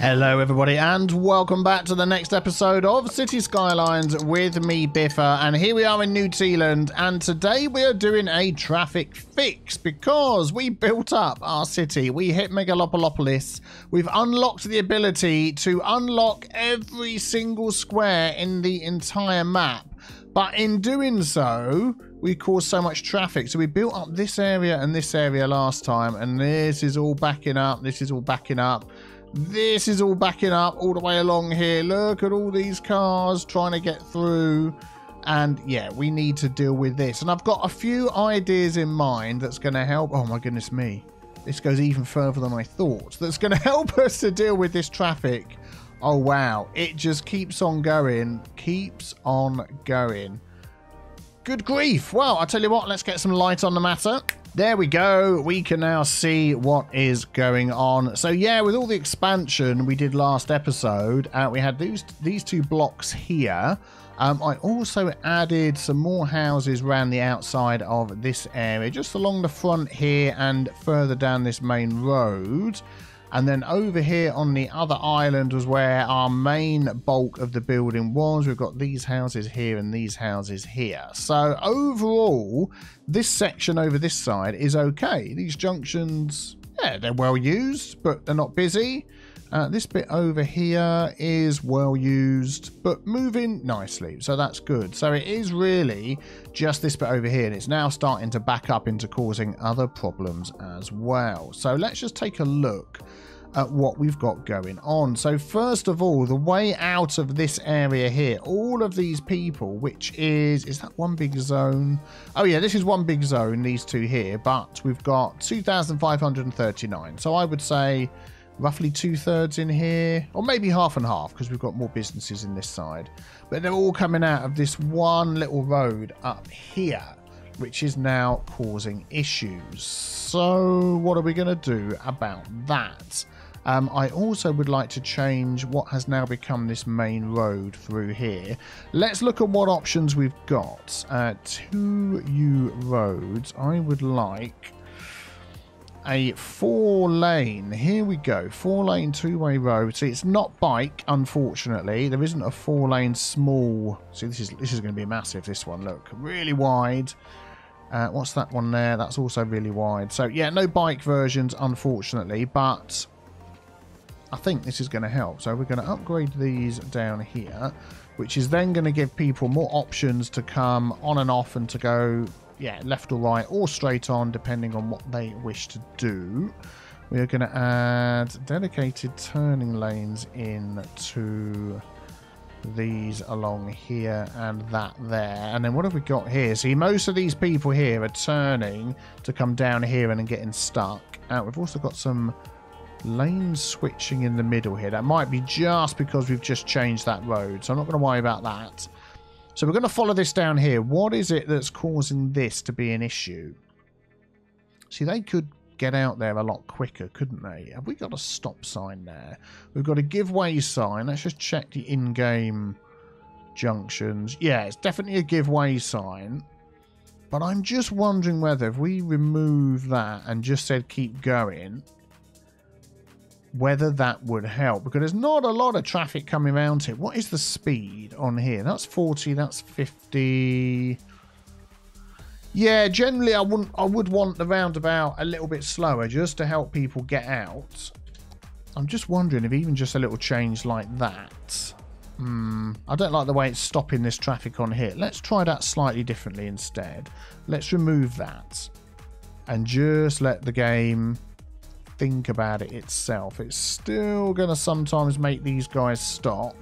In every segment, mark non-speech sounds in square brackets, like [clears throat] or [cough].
Hello, everybody, and welcome back to the next episode of Cities Skylines with me, Biffa. And here we are in New Zealand, and today we are doing a traffic fix because we built up our city. We hit Megalopolis. We've unlocked the ability to unlock every single square in the entire map. But in doing so, we caused so much traffic. So we built up this area and this area last time, and this is all backing up. This is all backing up. This is all backing up all the way along here. Look at all these cars trying to get through. And yeah, we need to deal with this. And I've got a few ideas in mind that's going to help. Oh my goodness me. This goes even further than I thought. That's going [laughs] to help us to deal with this traffic. Oh wow. It just keeps on going. Keeps on going. Good grief. Well, I'll tell you what, let's get some light on the matter. There we go. We can now see what is going on. So yeah, with all the expansion we did last episode, uh, we had these these two blocks here. Um, I also added some more houses around the outside of this area, just along the front here and further down this main road. And then over here on the other island was where our main bulk of the building was. We've got these houses here and these houses here. So overall, this section over this side is okay. These junctions, yeah, they're well used, but they're not busy. Uh, this bit over here is well used, but moving nicely. So that's good. So it is really just this bit over here, and it's now starting to back up into causing other problems as well. So let's just take a look at what we've got going on. So first of all, the way out of this area here, all of these people, which is, is that one big zone? Oh yeah, this is one big zone, these two here, but we've got 2,539. So I would say roughly two thirds in here, or maybe half and half because we've got more businesses in this side. But they're all coming out of this one little road up here, which is now causing issues. So, what are we going to do about that? Um, I also would like to change what has now become this main road through here. Let's look at what options we've got. Uh, 2U roads. I would like a four lane. Here we go. Four lane two way road. See, it's not bike, unfortunately. There isn't a four lane small. See, this is this is going to be massive. This one, look, really wide. Uh, what's that one there? That's also really wide. So yeah, no bike versions, unfortunately, but I think this is going to help. So we're going to upgrade these down here, which is then going to give people more options to come on and off and to go, yeah, left or right or straight on, depending on what they wish to do. We are going to add dedicated turning lanes in to these along here and that there. And then what have we got here? See, most of these people here are turning to come down here and getting stuck. Uh, we've also got some lane switching in the middle here. That might be just because we've just changed that road, so I'm not going to worry about that. So we're going to follow this down here. What is it that's causing this to be an issue? See, they could get out there a lot quicker, couldn't they? Have we got a stop sign there? We've got a give way sign. Let's just check the in-game junctions. Yeah, it's definitely a give way sign. But I'm just wondering whether if we remove that and just said keep going, whether that would help because there's not a lot of traffic coming around here. What is the speed on here? That's 40, that's 50. Yeah, generally I wouldn't I would want the roundabout a little bit slower just to help people get out. I'm just wondering if even just a little change like that. Hmm, I don't like the way it's stopping this traffic on here. Let's try that slightly differently instead. Let's remove that and just let the game think about it itself. It's still going to sometimes make these guys stop.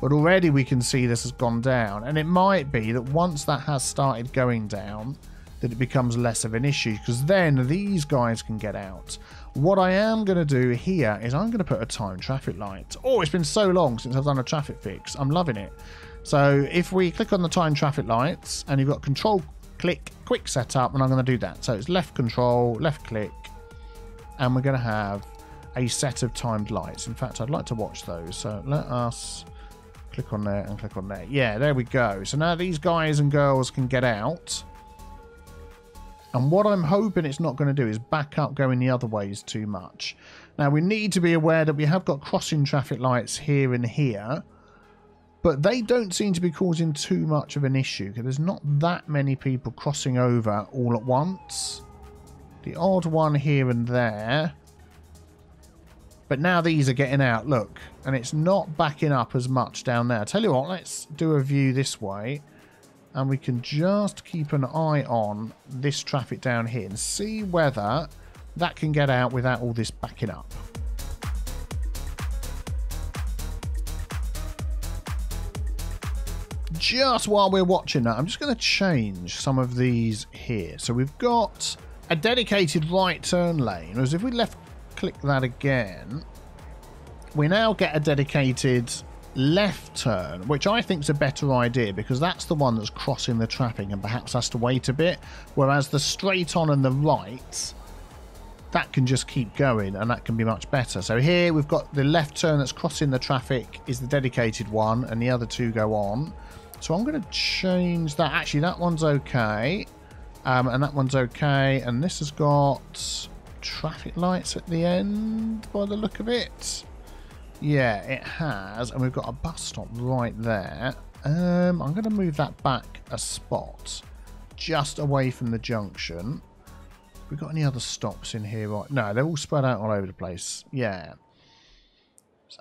But already we can see this has gone down. And it might be that once that has started going down, that it becomes less of an issue. Because then these guys can get out. What I am going to do here is I'm going to put a time traffic light. Oh, it's been so long since I've done a traffic fix. I'm loving it. So if we click on the time traffic lights and you've got control click quick setup and I'm going to do that. So it's left control, left click, and we're going to have a set of timed lights. In fact, I'd like to watch those. So let us click on there and click on there. Yeah, there we go. So now these guys and girls can get out. And what I'm hoping it's not going to do is back up going the other ways too much. Now, we need to be aware that we have got crossing traffic lights here and here, but they don't seem to be causing too much of an issue because there's not that many people crossing over all at once. The odd one here and there. But now these are getting out, look. And it's not backing up as much down there. tell you what, let's do a view this way. And we can just keep an eye on this traffic down here and see whether that can get out without all this backing up. Just while we're watching that, I'm just going to change some of these here. So we've got a dedicated right turn lane, whereas if we left click that again, we now get a dedicated left turn, which I think is a better idea because that's the one that's crossing the trapping and perhaps has to wait a bit, whereas the straight on and the right that can just keep going and that can be much better. So here we've got the left turn that's crossing the traffic is the dedicated one and the other two go on. So I'm going to change that. Actually, that one's okay. Um, and that one's okay. And this has got traffic lights at the end by the look of it. Yeah, it has. And we've got a bus stop right there. Um, I'm going to move that back a spot just away from the junction we got any other stops in here? Right? No, they're all spread out all over the place. Yeah.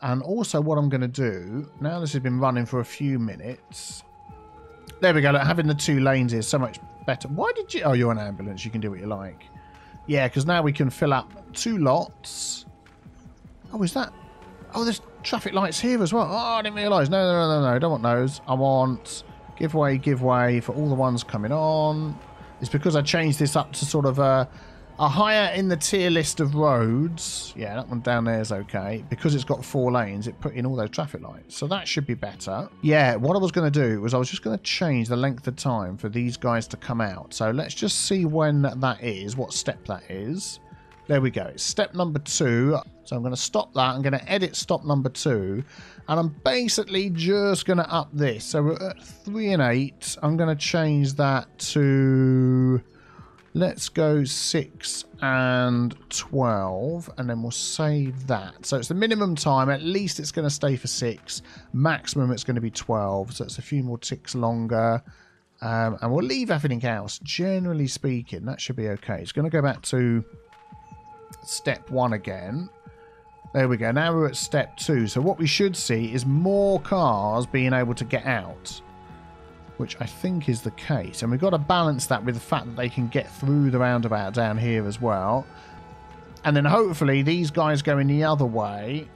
And also what I'm going to do, now this has been running for a few minutes. There we go. Look, having the two lanes is so much better. Why did you... Oh, you're an ambulance. You can do what you like. Yeah, because now we can fill up two lots. Oh, is that... Oh, there's traffic lights here as well. Oh, I didn't realise. No, no, no, no, no. I don't want those. I want give way, give way for all the ones coming on. It's because I changed this up to sort of a, a higher in the tier list of roads. Yeah, that one down there is okay. Because it's got four lanes, it put in all those traffic lights. So that should be better. Yeah, what I was going to do was I was just going to change the length of time for these guys to come out. So let's just see when that is, what step that is. There we go. It's step number two. So I'm going to stop that. I'm going to edit stop number two. And I'm basically just going to up this. So we're at 3 and 8. I'm going to change that to... Let's go 6 and 12. And then we'll save that. So it's the minimum time. At least it's going to stay for 6. Maximum it's going to be 12. So it's a few more ticks longer. Um, and we'll leave everything else. Generally speaking, that should be okay. It's going to go back to step one again. There we go. Now we're at step two. So what we should see is more cars being able to get out, which I think is the case. And we've got to balance that with the fact that they can get through the roundabout down here as well. And then hopefully these guys going the other way.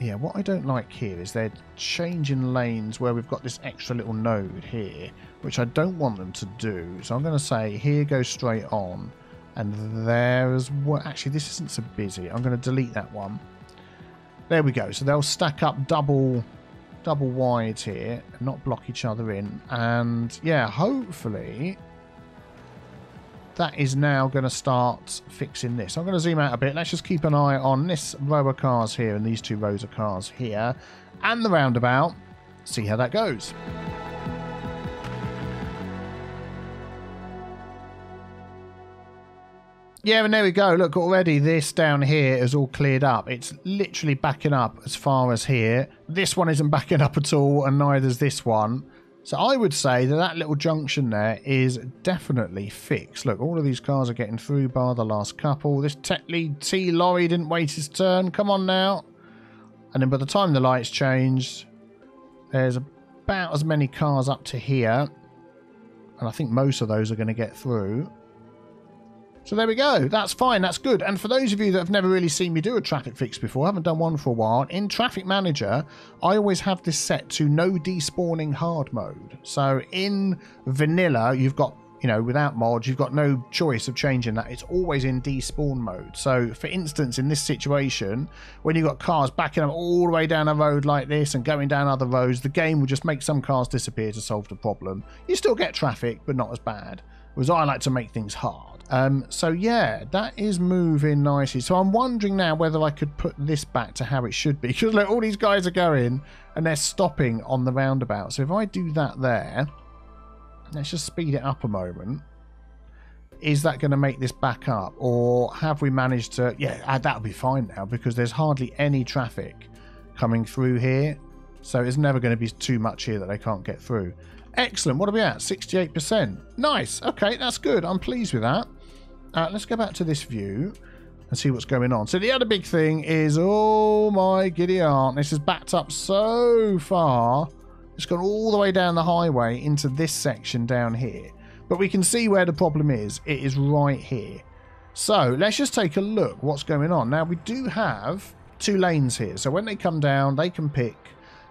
Yeah, what I don't like here is they're changing lanes where we've got this extra little node here, which I don't want them to do. So I'm going to say here goes straight on and there's what actually this isn't so busy. I'm going to delete that one. There we go. So they'll stack up double double wide here and not block each other in. And yeah, hopefully that is now going to start fixing this. I'm going to zoom out a bit. Let's just keep an eye on this row of cars here and these two rows of cars here and the roundabout. See how that goes. Yeah, and there we go. Look, already this down here is all cleared up. It's literally backing up as far as here. This one isn't backing up at all, and neither is this one. So I would say that that little junction there is definitely fixed. Look, all of these cars are getting through, bar the last couple. This Tetley T lorry didn't wait his turn. Come on now. And then by the time the lights changed, there's about as many cars up to here. And I think most of those are going to get through. So there we go. That's fine. That's good. And for those of you that have never really seen me do a traffic fix before, I haven't done one for a while, in Traffic Manager, I always have this set to no despawning hard mode. So in vanilla, you've got, you know, without mods, you've got no choice of changing that. It's always in despawn mode. So for instance, in this situation, when you've got cars backing up all the way down a road like this and going down other roads, the game will just make some cars disappear to solve the problem. You still get traffic, but not as bad. Whereas I like to make things hard. Um, so yeah, that is moving nicely. So I'm wondering now whether I could put this back to how it should be. [laughs] Because look, all these guys are going and they're stopping on the roundabout. So if I do that there, let's just speed it up a moment. is that going to make this back up? Or have we managed to... Yeah, uh, that'll be fine now because there's hardly any traffic coming through here. So it's never going to be too much here that they can't get through. Excellent. What are we at? 68%. Nice. Okay, that's good. I'm pleased with that. Uh, let's go back to this view and see what's going on. So the other big thing is, oh my giddy aunt, this is backed up so far. It's gone all the way down the highway into this section down here. But we can see where the problem is. It is right here. So let's just take a look what's going on. Now we do have two lanes here. So when they come down, they can pick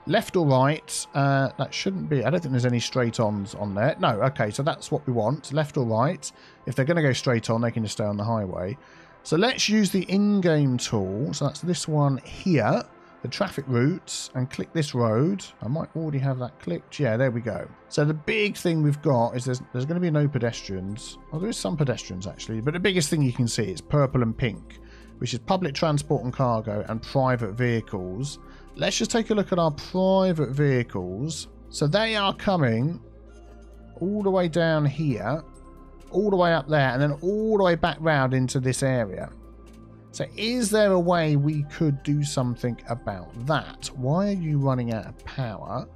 left or right. Uh, that shouldn't be. I don't think there's any straight ons on there. No, okay, so that's what we want. Left or right. If they're going to go straight on, they can just stay on the highway. So let's use the in-game tool. So that's this one here, the traffic routes, and click this road. I might already have that clicked. Yeah, there we go. So the big thing we've got is there's, there's going to be no pedestrians. Well, there is some pedestrians actually, but the biggest thing you can see is purple and pink, which is public transport and cargo and private vehicles. Let's just take a look at our private vehicles. So they are coming all the way down here all the way up there and then all the way back round into this area. So is there a way we could do something about that? Why are you running out of power?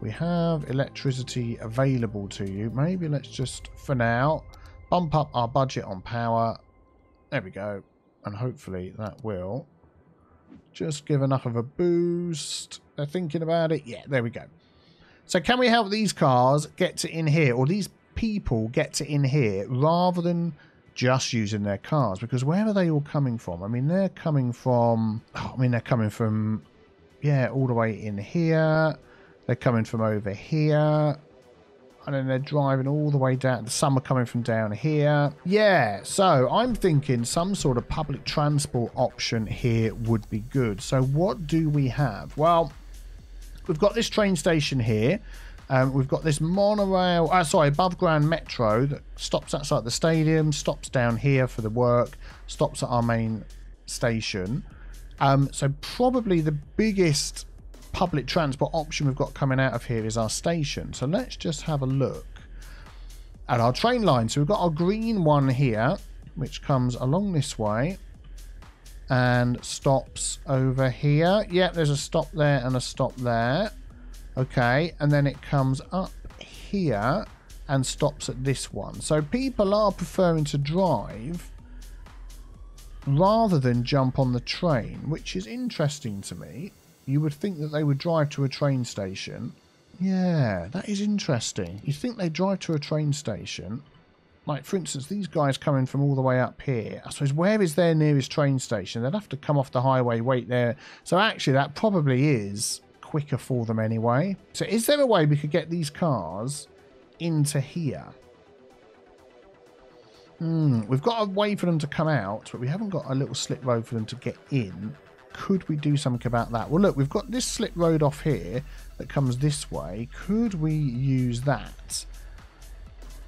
We have electricity available to you. Maybe let's just, for now, bump up our budget on power. There we go. And hopefully that will just give enough of a boost. They're thinking about it. Yeah, there we go. So can we help these cars get to in here, or these people get to in here rather than just using their cars because where are they all coming from? I mean, they're coming from, oh, I mean, they're coming from, yeah, all the way in here. They're coming from over here. And then they're driving all the way down. Some are coming from down here. Yeah, so I'm thinking some sort of public transport option here would be good. So what do we have? Well, we've got this train station here. Um, we've got this monorail, uh, sorry, above ground metro that stops outside the stadium, stops down here for the work, stops at our main station. Um, so probably the biggest public transport option we've got coming out of here is our station. So let's just have a look at our train line. So we've got our green one here, which comes along this way and stops over here. Yeah, there's a stop there and a stop there. Okay, and then it comes up here and stops at this one. So people are preferring to drive rather than jump on the train, which is interesting to me. You would think that they would drive to a train station. Yeah, that is interesting. You think they drive to a train station. Like, for instance, these guys coming from all the way up here. I suppose, where is their nearest train station? They'd have to come off the highway, wait there. So actually, that probably is quicker for them anyway. So is there a way we could get these cars into here? Hmm, we've got a way for them to come out, but we haven't got a little slip road for them to get in. Could we do something about that? Well, look, we've got this slip road off here that comes this way. Could we use that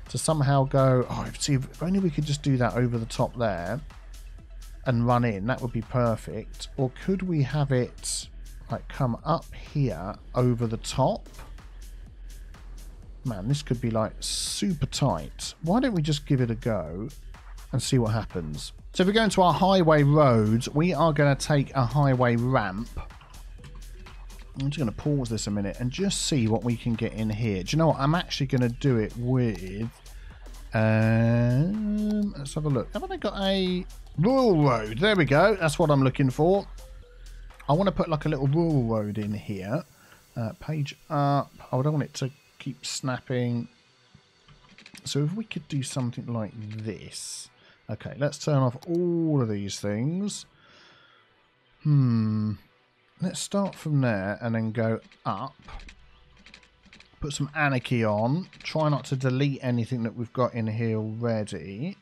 to somehow go... Oh, see, if only we could just do that over the top there and run in. That would be perfect. Or could we have it like come up here over the top. Man, this could be like super tight. Why don't we just give it a go and see what happens? So if we go into our highway roads, we are going to take a highway ramp. I'm just going to pause this a minute and just see what we can get in here. Do you know what? I'm actually going to do it with... Um, let's have a look. Haven't I got a rural road? There we go. That's what I'm looking for. I want to put like a little rural road in here. Uh, page up. I don't want it to keep snapping. So if we could do something like this. Okay, let's turn off all of these things. Hmm. Let's start from there and then go up. Put some anarchy on. Try not to delete anything that we've got in here already.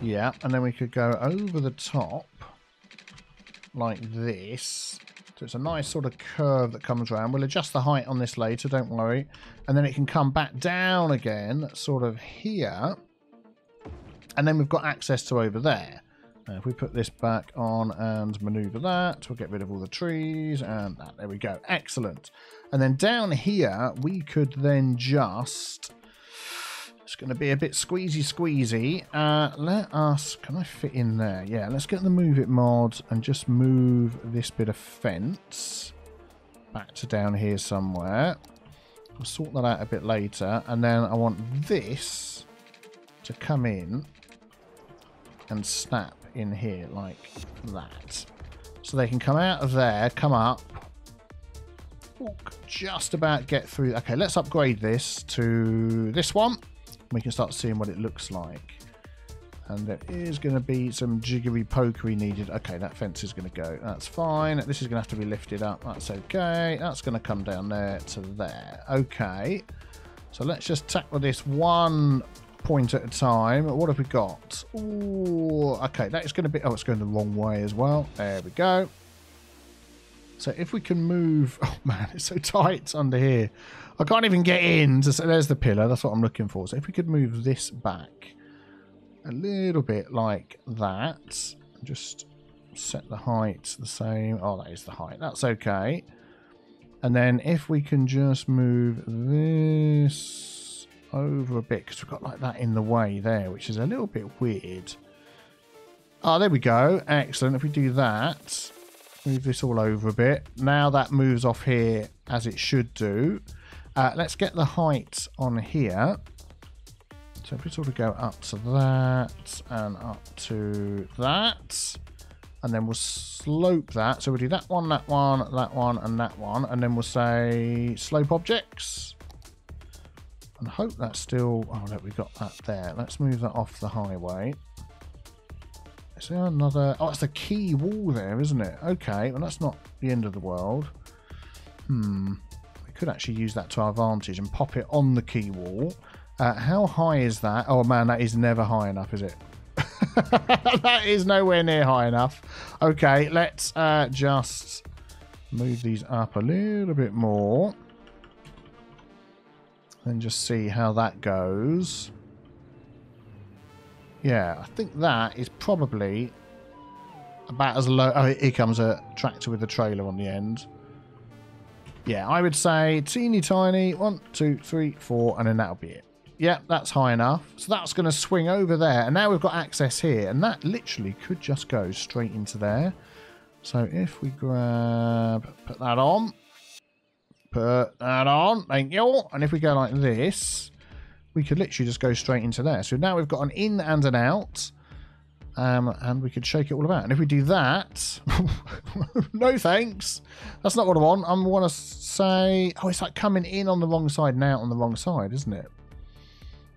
Yeah, and then we could go over the top like this. So it's a nice sort of curve that comes around. We'll adjust the height on this later, don't worry. And then it can come back down again, sort of here. And then we've got access to over there. Now if we put this back on and maneuver that, we'll get rid of all the trees and that. There we go. Excellent. And then down here, we could then just... It's going to be a bit squeezy squeezy. Uh, let us... Can I fit in there? Yeah, let's get the Move It mod and just move this bit of fence back to down here somewhere. We'll sort that out a bit later. And then I want this to come in and snap in here like that. So they can come out of there, come up, just about get through. Okay, let's upgrade this to this one. We can start seeing what it looks like. And there is going to be some jiggery pokery needed. Okay, that fence is going to go. That's fine. This is going to have to be lifted up. That's okay. That's going to come down there to there. Okay. So let's just tackle this one point at a time. What have we got? Ooh, okay, that is going to be... Oh, it's going the wrong way as well. There we go. So if we can move... [laughs] Oh, man, it's so tight under here. I can't even get in. So there's the pillar. That's what I'm looking for. So if we could move this back a little bit like that. Just set the height the same. Oh, that is the height. That's okay. And then if we can just move this over a bit, because we've got like that in the way there, which is a little bit weird. Oh, there we go. Excellent. If we do that, move this all over a bit. Now that moves off here as it should do. Uh, let's get the height on here. So if we sort of go up to that and up to that, and then we'll slope that. So we'll do that one, that one, that one, and that one, and then we'll say slope objects. And hope that's still, oh look, we've got that there. Let's move that off the highway. Is there another, oh, it's the quay wall there, isn't it? Okay, well that's not the end of the world. Hmm, we could actually use that to our advantage and pop it on the quay wall. Uh, how high is that? Oh man, that is never high enough, is it? [laughs] that is nowhere near high enough. Okay, let's uh, just move these up a little bit more. And just see how that goes. Yeah, I think that is probably about as low. Oh, here comes a tractor with a trailer on the end. Yeah, I would say teeny tiny. One, two, three, four, and then that'll be it. Yeah, that's high enough. So that's going to swing over there. And now we've got access here. And that literally could just go straight into there. So if we grab, put that on. Put that on. Thank you. And if we go like this, we could literally just go straight into there. So now we've got an in and an out. Um, and we could shake it all about. And if we do that, [laughs] no thanks. That's not what I want. I want to say, oh, it's like coming in on the wrong side and out on the wrong side, isn't it?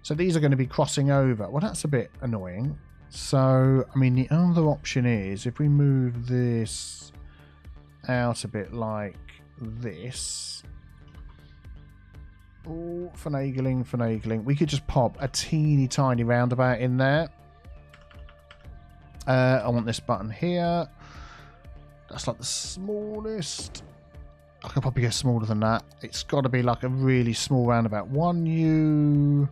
So these are going to be crossing over. Well, that's a bit annoying. So, I mean, the other option is if we move this out a bit like this. Oh, finagling, finagling. We could just pop a teeny tiny roundabout in there. Uh, I want this button here. That's like the smallest. I could probably go smaller than that. It's got to be like a really small roundabout. One U.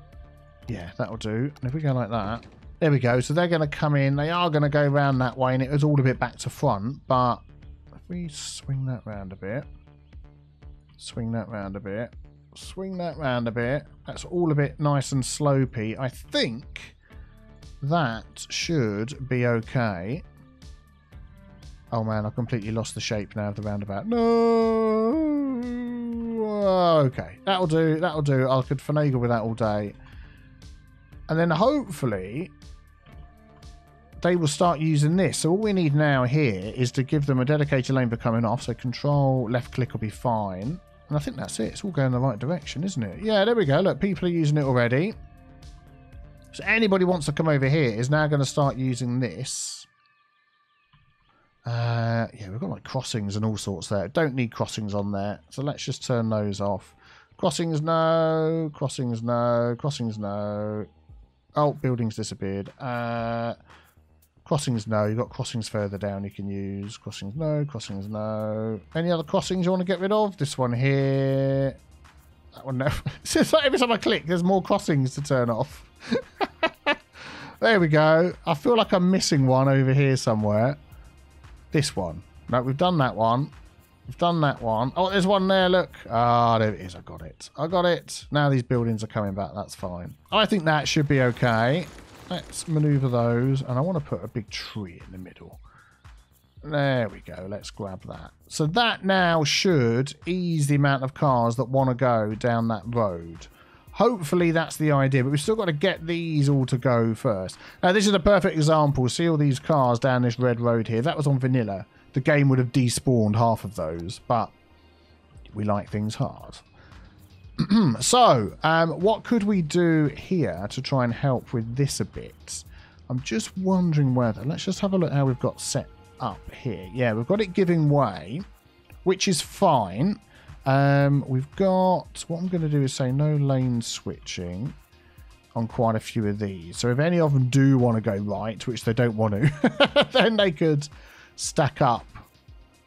Yeah, that'll do. And if we go like that, there we go. So they're going to come in. They are going to go around that way, and it was all a bit back to front. But if we swing that round a bit, swing that round a bit, swing that round a bit, that's all a bit nice and slopey. I think that should be okay. Oh man, I completely lost the shape now of the roundabout. No. Oh, okay, that'll do. That'll do. I could finagle with that all day. And then hopefully they will start using this. So all we need now here is to give them a dedicated lane for coming off. So control left click will be fine. And I think that's it. It's all going in the right direction, isn't it? Yeah, there we go. Look, people are using it already. So anybody wants to come over here is now going to start using this. Uh, yeah, we've got like crossings and all sorts there. Don't need crossings on there. So let's just turn those off. Crossings, no. Crossings, no. Crossings, no. Oh, buildings disappeared. Uh, crossings, no. You've got crossings further down you can use. Crossings, no. Crossings, no. Any other crossings you want to get rid of? This one here. That one, no. [laughs] like every time I click, there's more crossings to turn off. [laughs] there we go. I feel like I'm missing one over here somewhere. This one. No, we've done that one. We've done that one. Oh, there's one there, look. Ah, oh, there it is. I got it. I got it. Now these buildings are coming back. That's fine. I think that should be okay. Let's maneuver those. And I want to put a big tree in the middle. There we go. Let's grab that. So that now should ease the amount of cars that want to go down that road. Hopefully that's the idea, but we've still got to get these all to go first. Now this is a perfect example. See all these cars down this red road here. That was on vanilla, the game would have despawned half of those, but we like things hard. [clears throat] so, um, what could we do here to try and help with this a bit? I'm just wondering whether... Let's just have a look how we've got set up here. Yeah, we've got it giving way, which is fine. Um, we've got... What I'm going to do is say no lane switching on quite a few of these. So if any of them do want to go right, which they don't want to, [laughs] then they could stack up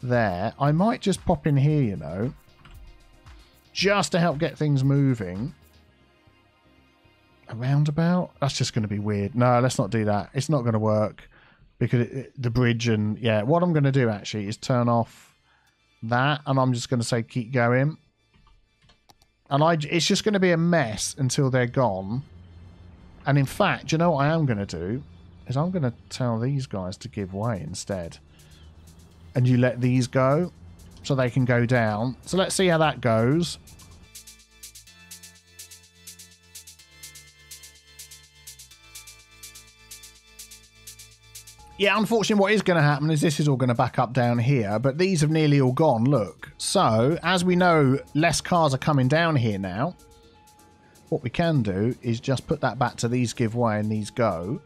there. I might just pop in here, you know, just to help get things moving. A roundabout? That's just going to be weird. No, let's not do that. It's not going to work because it, it, the bridge and yeah, what I'm going to do actually is turn off that and I'm just going to say keep going. And I, it's just going to be a mess until they're gone. And in fact, you know what I am going to do? Is I'm going to tell these guys to give way instead and you let these go so they can go down. So let's see how that goes. Yeah, unfortunately, what is going to happen is this is all going to back up down here, but these have nearly all gone, look. So, as we know, less cars are coming down here now. What we can do is just put that back to these give way and these go.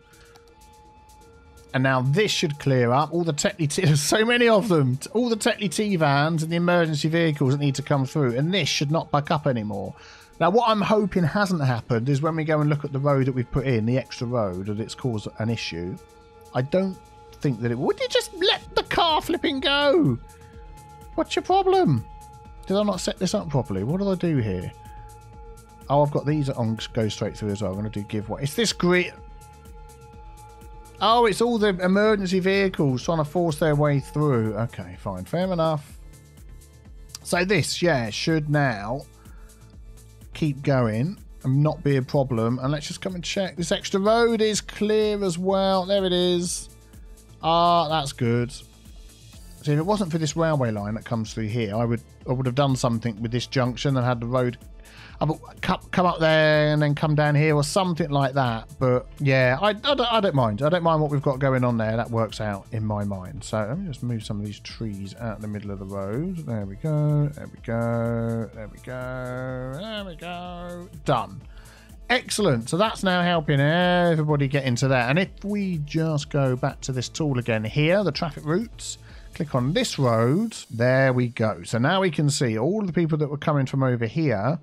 And now this should clear up. All the Tetley T, [laughs] there's so many of them. All the Tetley T vans and the emergency vehicles that need to come through. And this should not back up anymore. Now, what I'm hoping hasn't happened is when we go and look at the road that we've put in, the extra road, that it's caused an issue. I don't think that it would. You just let the car flipping go. What's your problem? Did I not set this up properly? What did I do here? Oh, I've got these on go straight through as well. I'm going to do give way. It's this great. Oh, it's all the emergency vehicles trying to force their way through. Okay, fine. Fair enough. So this, yeah, should now keep going and not be a problem. And let's just come and check. This extra road is clear as well. There it is. Ah, that's good. So if it wasn't for this railway line that comes through here, I would I would have done something with this junction and had the road come up there and then come down here or something like that. But yeah, I, I, don't, I don't mind. I don't mind what we've got going on there. That works out in my mind. So let me just move some of these trees out the middle of the road. There we go. There we go. There we go. There we go. Done. Excellent. So that's now helping everybody get into there. And if we just go back to this tool again here, the traffic routes, click on this road, there we go. So now we can see all the people that were coming from over here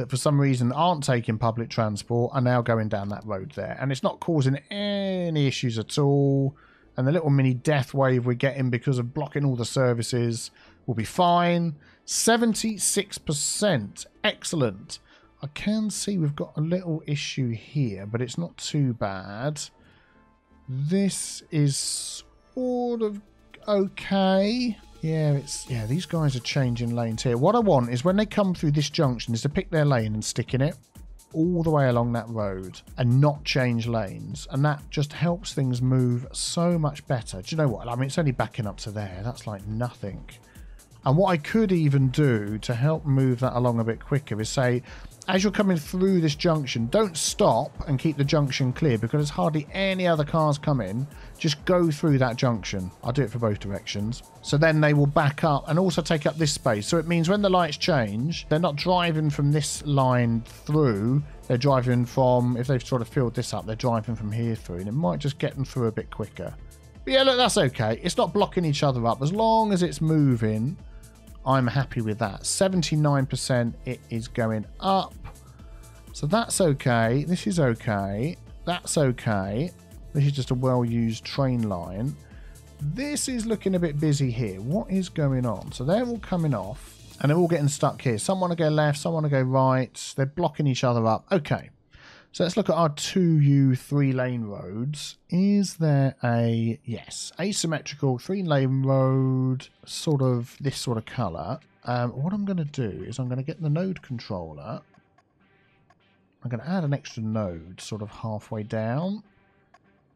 that for some reason aren't taking public transport are now going down that road there. And it's not causing any issues at all. And the little mini death wave we're getting because of blocking all the services will be fine. 76%. Excellent. I can see we've got a little issue here, but it's not too bad. This is sort of okay. Yeah, it's yeah. These guys are changing lanes here. What I want is when they come through this junction is to pick their lane and stick in it all the way along that road and not change lanes. And that just helps things move so much better. Do you know what? I mean, it's only backing up to there. That's like nothing. And what I could even do to help move that along a bit quicker is say, as you're coming through this junction, don't stop and keep the junction clear because there's hardly any other cars coming. Just go through that junction. I'll do it for both directions. So then they will back up and also take up this space. So it means when the lights change, they're not driving from this line through. They're driving from, if they've sort of filled this up, they're driving from here through. And it might just get them through a bit quicker. But yeah, look, that's okay. It's not blocking each other up. As long as it's moving, I'm happy with that. 79% it is going up. So that's okay. This is okay. That's okay. This is just a well-used train line. This is looking a bit busy here. What is going on? So they're all coming off and they're all getting stuck here. Some want to go left, some want to go right. They're blocking each other up. Okay. So let's look at our 2U three lane roads. Is there a, yes, asymmetrical three lane road, sort of this sort of colour. Um, what I'm going to do is I'm going to get the node controller. I'm going to add an extra node sort of halfway down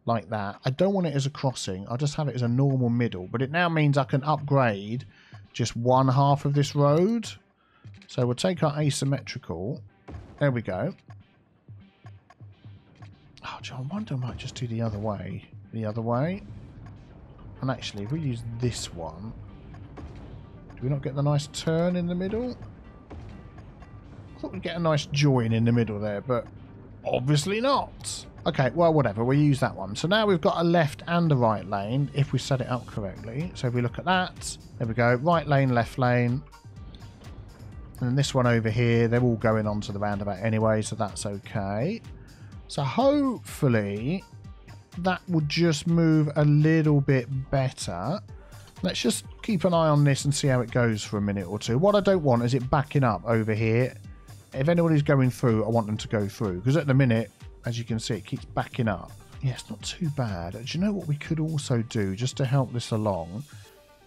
like that. I don't want it as a crossing. I'll just have it as a normal middle. But it now means I can upgrade just one half of this road. So we'll take our asymmetrical. There we go. Oh, John, I wonder I might just do the other way. The other way. And actually, if we use this one, do we not get the nice turn in the middle? I thought we'd get a nice join in the middle there, but obviously not. Okay, well, whatever. We'll use that one. So now we've got a left and a right lane if we set it up correctly. So if we look at that, there we go. Right lane, left lane. And this one over here, they're all going onto the roundabout anyway, so that's okay. So hopefully that will just move a little bit better. Let's just keep an eye on this and see how it goes for a minute or two. What I don't want is it backing up over here. If anybody's going through, I want them to go through. Because at the minute, as you can see, it keeps backing up. Yeah, it's not too bad. Do you know what we could also do, just to help this along,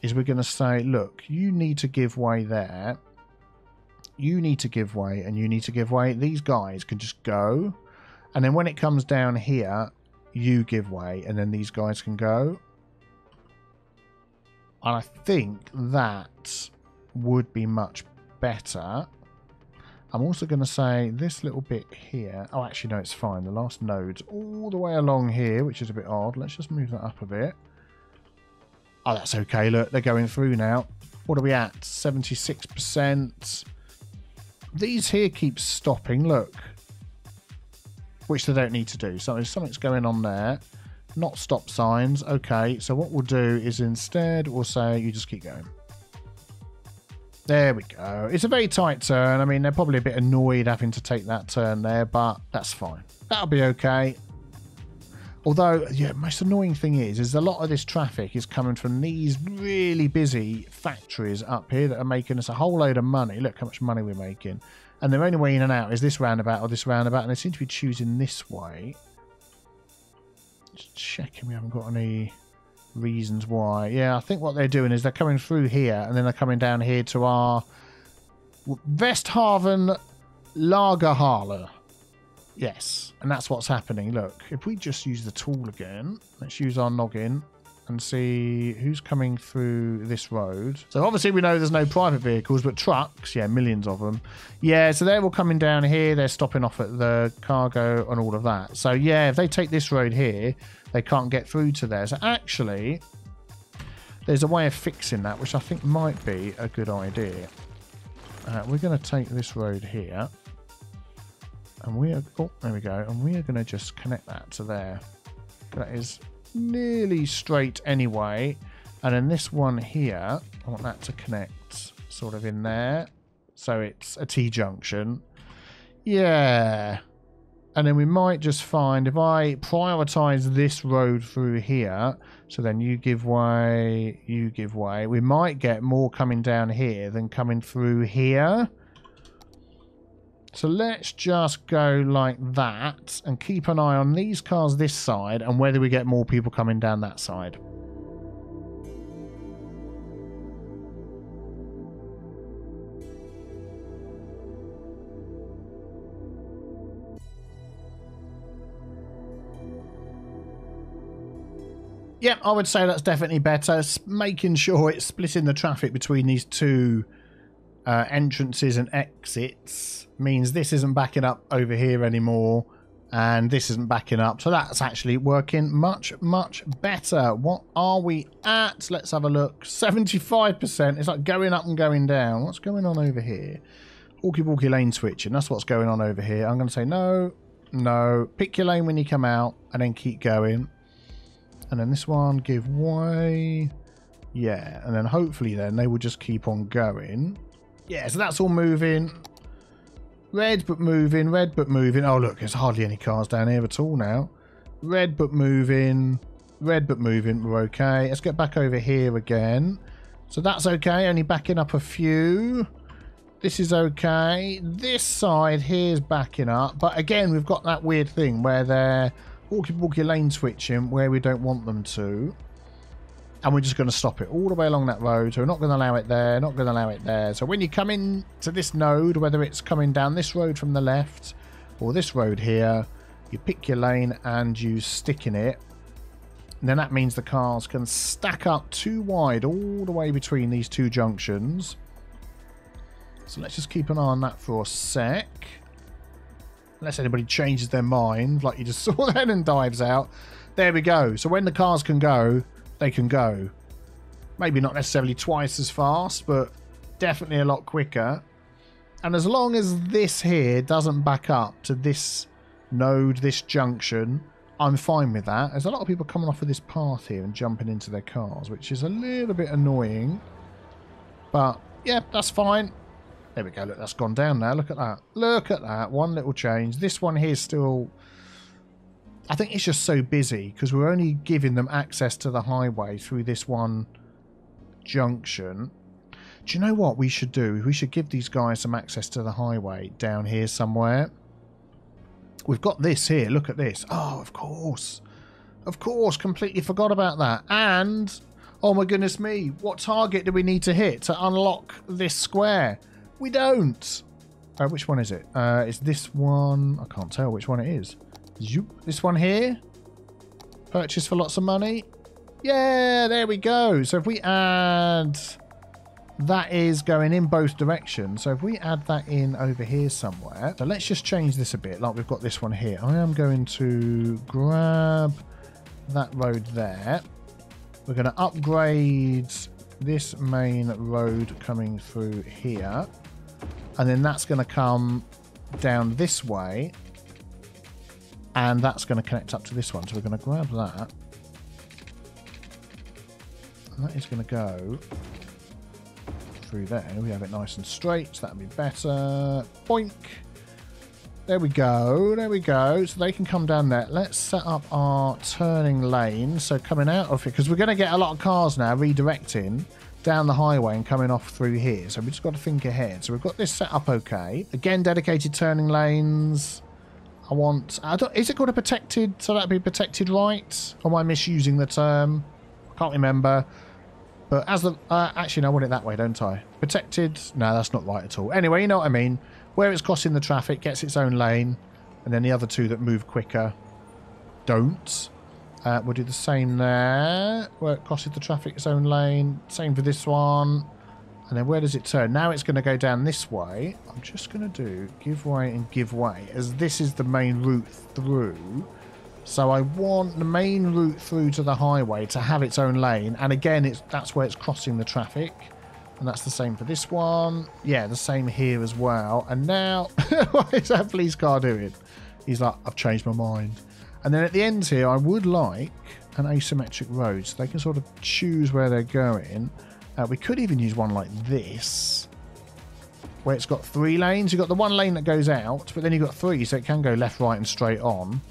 is we're going to say, look, you need to give way there. You need to give way, and you need to give way. These guys can just go. And then when it comes down here, you give way, and then these guys can go. And I think that would be much better. I'm also going to say this little bit here. Oh, actually, no, it's fine. The last node's all the way along here, which is a bit odd. Let's just move that up a bit. Oh, that's okay. Look, they're going through now. What are we at? 76%. These here keep stopping. Look. Which they don't need to do. So something's going on there. Not stop signs. Okay, so what we'll do is instead we'll say you just keep going. There we go. It's a very tight turn. I mean, they're probably a bit annoyed having to take that turn there, but that's fine. That'll be okay. Although, yeah, most annoying thing is, is a lot of this traffic is coming from these really busy factories up here that are making us a whole load of money. Look how much money we're making. And their only way in and out is this roundabout or this roundabout, and they seem to be choosing this way. Just checking we haven't got any reasons why. Yeah, I think what they're doing is they're coming through here and then they're coming down here to our Westhafen Lagerhalle. Yes, and that's what's happening. Look, if we just use the tool again, let's use our noggin and see who's coming through this road. So obviously we know there's no private vehicles, but trucks, yeah, millions of them. Yeah, so they're all coming down here. They're stopping off at the cargo and all of that. So yeah, if they take this road here, they can't get through to there. So actually, there's a way of fixing that, which I think might be a good idea. Uh, we're going to take this road here. And we are, oh, there we go. And we are going to just connect that to there. That is nearly straight anyway. And then this one here, I want that to connect sort of in there. So it's a T-junction. Yeah. And then we might just find, if I prioritize this road through here, so then you give way, you give way, we might get more coming down here than coming through here. So let's just go like that and keep an eye on these cars this side and whether we get more people coming down that side. Yeah, I would say that's definitely better. Making sure it's splitting the traffic between these two uh, entrances and exits means this isn't backing up over here anymore and this isn't backing up. So that's actually working much, much better. What are we at? Let's have a look. 75%. It's like going up and going down. What's going on over here? Walkie-walkie lane switching. That's what's going on over here. I'm going to say no, no. Pick your lane when you come out and then keep going. And then this one, give way. Yeah, and then hopefully then they will just keep on going. Yeah, so that's all moving. Red but moving, red but moving. Oh look, there's hardly any cars down here at all now. Red but moving, red but moving. We're okay. Let's get back over here again. So that's okay, only backing up a few. This is okay. This side here's backing up. But again, we've got that weird thing where they're walkie-walkie lane switching where we don't want them to. And we're just going to stop it all the way along that road. So we're not going to allow it there, not going to allow it there. So when you come in to this node, whether it's coming down this road from the left or this road here, you pick your lane and you stick in it. And then that means the cars can stack up too wide all the way between these two junctions. So let's just keep an eye on that for a sec. Unless anybody changes their mind, like you just [laughs] saw then and dives out. There we go. So when the cars can go, they can go. Maybe not necessarily twice as fast, but definitely a lot quicker. And as long as this here doesn't back up to this node, this junction, I'm fine with that. There's a lot of people coming off of this path here and jumping into their cars, which is a little bit annoying. But, yeah, that's fine. There we go. Look, that's gone down now. Look at that. Look at that. One little change. This one here is still... I think it's just so busy because we're only giving them access to the highway through this one junction. Do you know what we should do? We should give these guys some access to the highway down here somewhere. We've got this here. Look at this. Oh, of course. Of course. Completely forgot about that. And, oh my goodness me, what target do we need to hit to unlock this square? We don't. Uh, which one is it? Uh, it's this one. I can't tell which one it is. This one here. Purchase for lots of money. Yeah, there we go. So if we add... That is going in both directions. So if we add that in over here somewhere. So let's just change this a bit. Like we've got this one here. I am going to grab that road there. We're going to upgrade this main road coming through here and then that's going to come down this way and that's going to connect up to this one. So we're going to grab that. And that is going to go through there. We have it nice and straight. So that'll be better. Boink. There we go. There we go. So they can come down there. Let's set up our turning lane. So coming out of it because we're going to get a lot of cars now redirecting down the highway and coming off through here. So we just got to think ahead. So we've got this set up okay. Again, dedicated turning lanes. I want... I is it called a protected... So that'd be protected right? Or am I misusing the term? I can't remember. But as the... Uh, actually, no, I want it that way, don't I? Protected... No, that's not right at all. Anyway, you know what I mean. Where it's crossing the traffic, gets its own lane. And then the other two that move quicker don't. Uh, we'll do the same there. Where it crosses the traffic zone lane. Same for this one. And then where does it turn? Now it's going to go down this way. I'm just going to do give way and give way as this is the main route through. So I want the main route through to the highway to have its own lane. And again, it's that's where it's crossing the traffic. And that's the same for this one. Yeah, the same here as well. And now, [laughs] what is that police car doing? He's like, I've changed my mind. And then at the end here, I would like an asymmetric road so they can sort of choose where they're going. Uh, we could even use one like this, where it's got three lanes. You've got the one lane that goes out, but then you've got three, so it can go left, right, and straight on.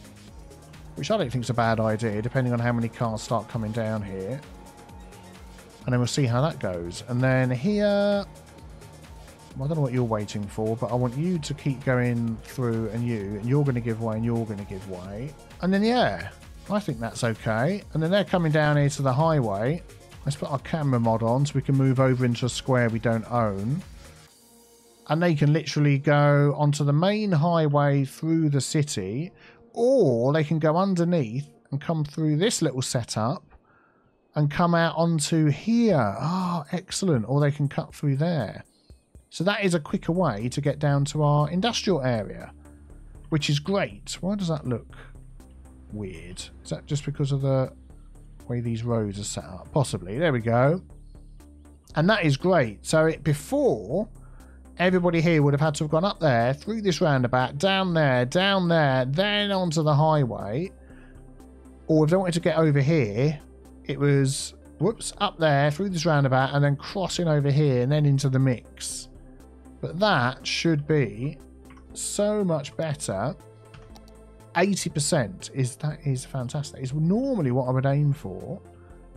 Which I don't think is a bad idea, depending on how many cars start coming down here. And then we'll see how that goes. And then here, I don't know what you're waiting for, but I want you to keep going through and you, and you're going to give way and you're going to give way. And then, yeah, I think that's okay. And then they're coming down here to the highway. Let's put our camera mod on so we can move over into a square we don't own. And they can literally go onto the main highway through the city, or they can go underneath and come through this little setup and come out onto here. Ah, oh, excellent. Or they can cut through there. So that is a quicker way to get down to our industrial area, which is great. Why does that look weird? Is that just because of the way these roads are set up? Possibly. There we go. And that is great. So it, before, everybody here would have had to have gone up there, through this roundabout, down there, down there, then onto the highway. Or if they wanted to get over here, it was, whoops, up there, through this roundabout, and then crossing over here, and then into the mix. But that should be so much better. 80% is that is fantastic. It's normally what I would aim for.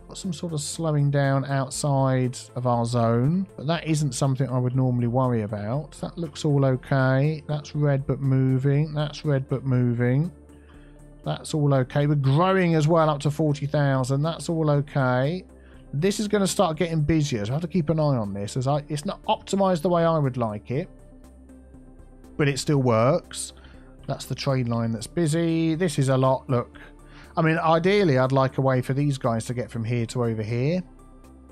got some sort of slowing down outside of our zone, but that isn't something I would normally worry about. That looks all okay. That's red but moving. That's red but moving. That's all okay. We're growing as well up to 40,000. That's all okay. This is going to start getting busier, so I have to keep an eye on this. As I, It's not optimized the way I would like it, but it still works. That's the train line that's busy. This is a lot. Look, I mean, ideally, I'd like a way for these guys to get from here to over here,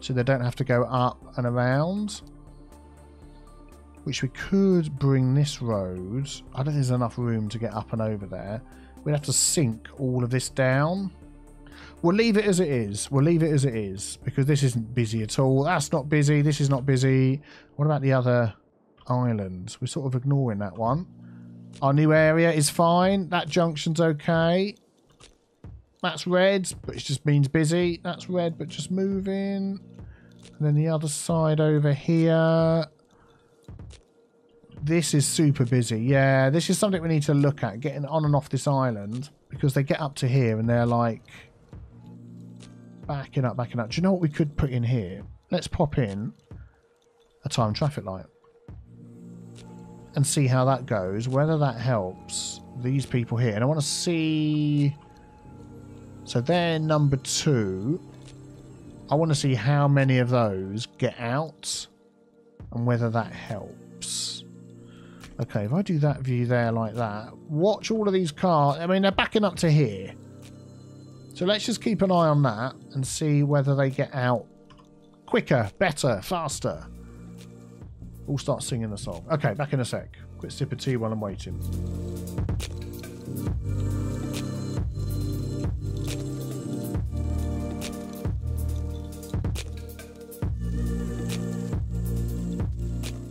so they don't have to go up and around. Which we could bring this road. I don't think there's enough room to get up and over there. We'd have to sink all of this down. We'll leave it as it is. We'll leave it as it is because this isn't busy at all. That's not busy. This is not busy. What about the other islands? We're sort of ignoring that one. Our new area is fine. That junction's okay. That's red, but it just means busy. That's red, but just moving. And then the other side over here. This is super busy. Yeah, this is something we need to look at. Getting on and off this island. Because they get up to here and they're like... Backing up, backing up. Do you know what we could put in here? Let's pop in a time traffic light. And see how that goes. Whether that helps these people here. And I want to see... So they're number two. I want to see how many of those get out and whether that helps. Okay, if I do that view there like that, watch all of these cars. I mean, they're backing up to here. So let's just keep an eye on that and see whether they get out quicker, better, faster. We'll start singing the song. Okay, back in a sec. Quick sip of tea while I'm waiting.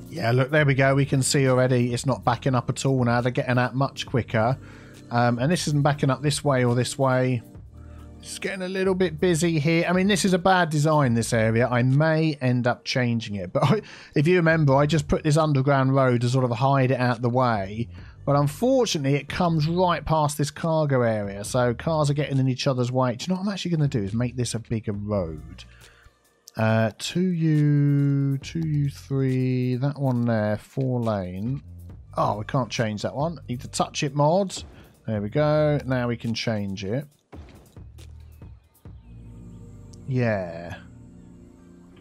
Yeah, look, there we go. We can see already it's not backing up at all now. They're getting out much quicker. Um, and this isn't backing up this way or this way. It's getting a little bit busy here. I mean, this is a bad design, this area. I may end up changing it. But [laughs] I, if you remember, I just put this underground road to sort of hide it out the way. But unfortunately, it comes right past this cargo area. So cars are getting in each other's way. Do you know what I'm actually going to do is make this a bigger road. Uh, 2U, 2U3, that one there, four lane. Oh, we can't change that one. Need to touch it mod. There we go. Now we can change it. Yeah.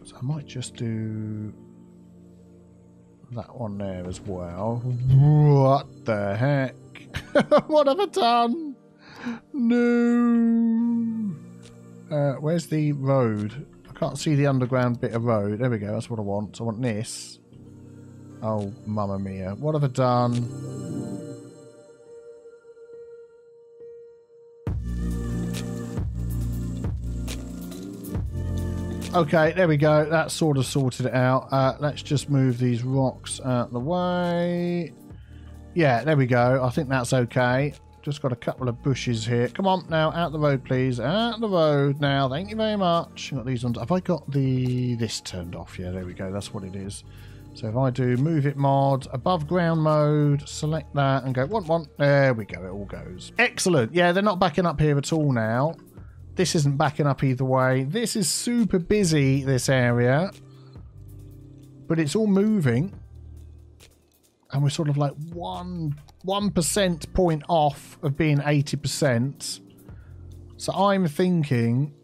So I might just do that one there as well. What the heck? [laughs] what have I done? No. Uh, where's the road? I can't see the underground bit of road. There we go. That's what I want. I want this. Oh, mamma mia. What have I done? Okay, there we go. That sort of sorted it out. Uh, let's just move these rocks out the way. Yeah, there we go. I think that's okay. Just got a couple of bushes here. Come on now, out the road, please. Out the road now. Thank you very much. Got these ones. Have I got the this turned off? Yeah, there we go. That's what it is. So if I do move it mod, above ground mode, select that and go one one. There we go. It all goes. Excellent. Yeah, they're not backing up here at all now. This isn't backing up either way. This is super busy, this area. But it's all moving. And we're sort of like one one percent point off of being 80%. So I'm thinking,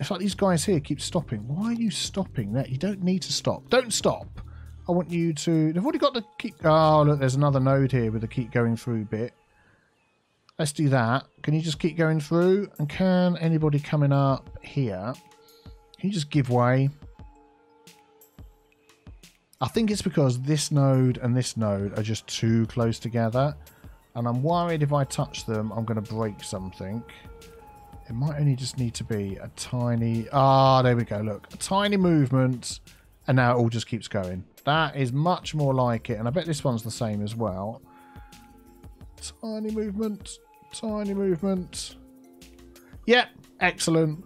it's like these guys here keep stopping. Why are you stopping? That you don't need to stop. Don't stop. I want you to. They've already got the keep. Oh look, there's another node here with the keep going through bit. Let's do that. Can you just keep going through? And can anybody coming up here? Can you just give way? I think it's because this node and this node are just too close together. And I'm worried if I touch them, I'm going to break something. It might only just need to be a tiny... Ah, there we go, look. A tiny movement, and now it all just keeps going. That is much more like it, and I bet this one's the same as well. Tiny movement, tiny movement. Yep, excellent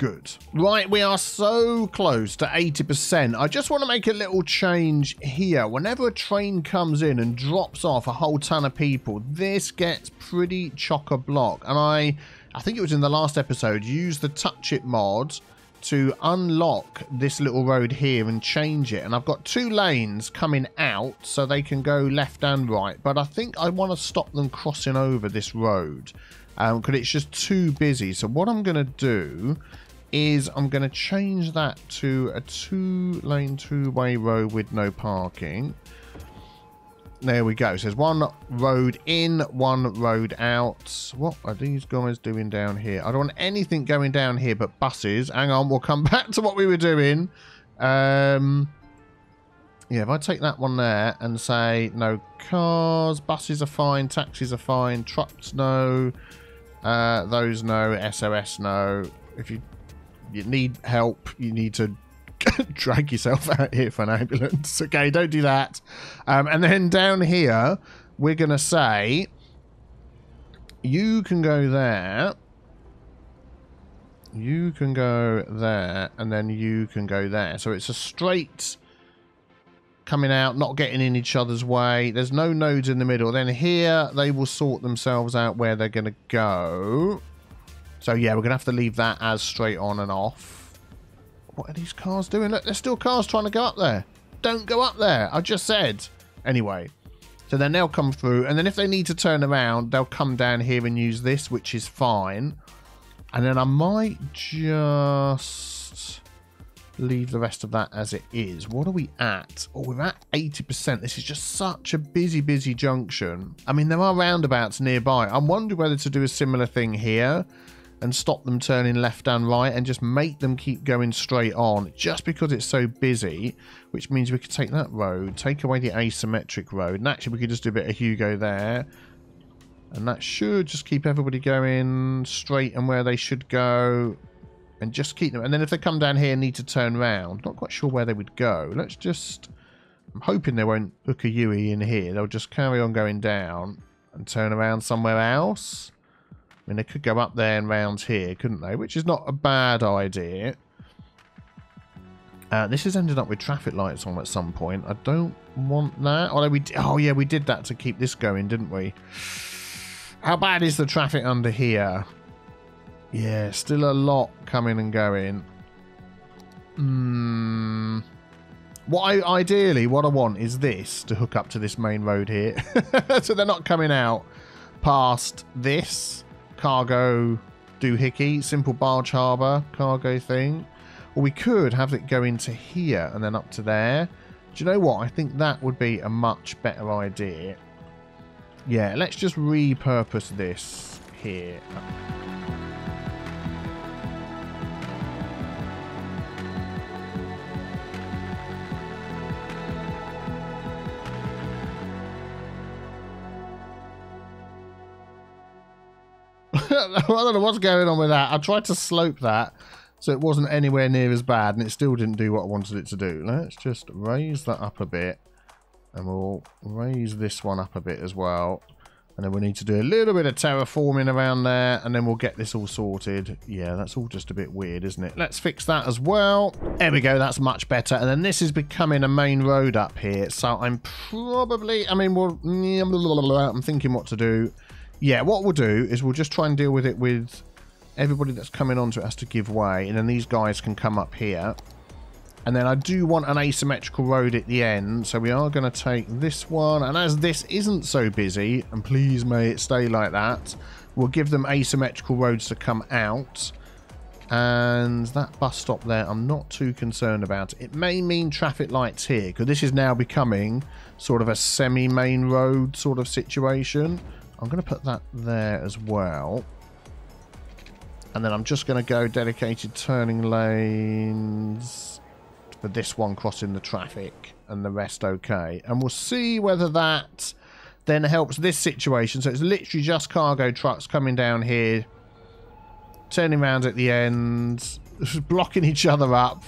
good. Right, we are so close to 80%. I just want to make a little change here. Whenever a train comes in and drops off a whole ton of people, this gets pretty chock-a-block. And I, I think it was in the last episode, used the touch it mod to unlock this little road here and change it. And I've got two lanes coming out so they can go left and right. But I think I want to stop them crossing over this road because um, it's just too busy. So what I'm going to do is I'm going to change that to a two-lane, two-way road with no parking. There we go. It says one road in, one road out. What are these guys doing down here? I don't want anything going down here but buses. Hang on, we'll come [laughs] back to what we were doing. Um, yeah, if I take that one there and say no cars, buses are fine, taxis are fine, trucks no, uh, those no, SOS no. If you you need help, you need to [laughs] drag yourself out here for an ambulance. Okay, don't do that. Um, and then down here, we're going to say, you can go there. You can go there, and then you can go there. So it's a straight coming out, not getting in each other's way. There's no nodes in the middle. Then here, they will sort themselves out where they're going to go. So yeah, we're going to have to leave that as straight on and off. What are these cars doing? Look, there's still cars trying to go up there. Don't go up there. I just said. Anyway, so then they'll come through. And then if they need to turn around, they'll come down here and use this, which is fine. And then I might just leave the rest of that as it is. What are we at? Oh, we're at 80%. This is just such a busy, busy junction. I mean, there are roundabouts nearby. I'm wondering whether to do a similar thing here and stop them turning left and right and just make them keep going straight on just because it's so busy, which means we could take that road, take away the asymmetric road, and actually we could just do a bit of Hugo there. And that should just keep everybody going straight and where they should go. And just keep them. And then if they come down here and need to turn around, not quite sure where they would go. Let's just... I'm hoping they won't hook a Yui in here. They'll just carry on going down and turn around somewhere else mean, they could go up there and round here, couldn't they? Which is not a bad idea. Uh, this has ended up with traffic lights on at some point. I don't want that. Although we, oh yeah, we did that to keep this going, didn't we? How bad is the traffic under here? Yeah, still a lot coming and going. Hmm. What I ideally, what I want is this to hook up to this main road here, [laughs] so they're not coming out past this cargo doohickey, simple barge harbour cargo thing. Or we could have it go into here and then up to there. Do you know what? I think that would be a much better idea. Yeah, let's just repurpose this here. [laughs] I don't know what's going on with that. I tried to slope that so it wasn't anywhere near as bad and it still didn't do what I wanted it to do. Let's just raise that up a bit and we'll raise this one up a bit as well. And then we need to do a little bit of terraforming around there and then we'll get this all sorted. Yeah, that's all just a bit weird, isn't it? Let's fix that as well. There we go, that's much better. And then this is becoming a main road up here. So I'm probably, I mean, we'll, I'm thinking what to do yeah, what we'll do is we'll just try and deal with it with everybody that's coming onto it has to give way, and then these guys can come up here. And then I do want an asymmetrical road at the end, so we are going to take this one. And as this isn't so busy, and please may it stay like that, we'll give them asymmetrical roads to come out. And that bus stop there, I'm not too concerned about. It may mean traffic lights here, because this is now becoming sort of a semi-main road sort of situation. I'm going to put that there as well. And then I'm just going to go dedicated turning lanes for this one crossing the traffic and the rest okay. And we'll see whether that then helps this situation. So it's literally just cargo trucks coming down here, turning around at the end, [laughs] blocking each other up.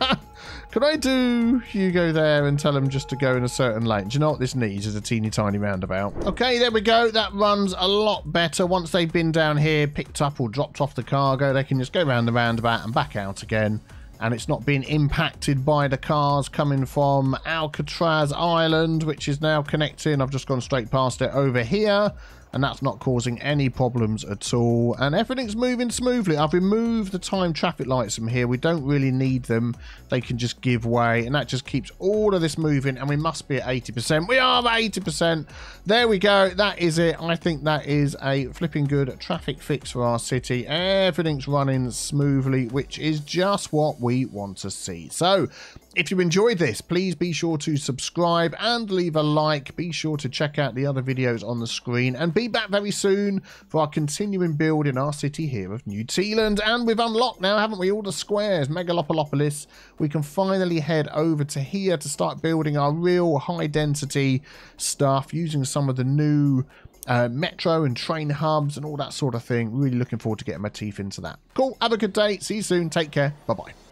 [laughs] Could I do Hugo there and tell him just to go in a certain lane? Do you know what this needs is a teeny tiny roundabout. Okay, there we go. That runs a lot better. Once they've been down here, picked up or dropped off the cargo, they can just go around the roundabout and back out again. And it's not being impacted by the cars coming from Alcatraz Island, which is now connecting. I've just gone straight past it over here. And that's not causing any problems at all. And everything's moving smoothly. I've removed the time traffic lights from here. We don't really need them. They can just give way, and that just keeps all of this moving, and we must be at 80%. We are at 80%. There we go. That is it. I think that is a flipping good traffic fix for our city. Everything's running smoothly, which is just what we want to see. So if you enjoyed this, please be sure to subscribe and leave a like. Be sure to check out the other videos on the screen and be back very soon for our continuing build in our city here of New Zealand. And we've unlocked now, haven't we, all the squares, Megalopolopolis. We can finally head over to here to start building our real high density stuff using some of the new uh, metro and train hubs and all that sort of thing. Really looking forward to getting my teeth into that. Cool. Have a good day. See you soon. Take care. Bye-bye.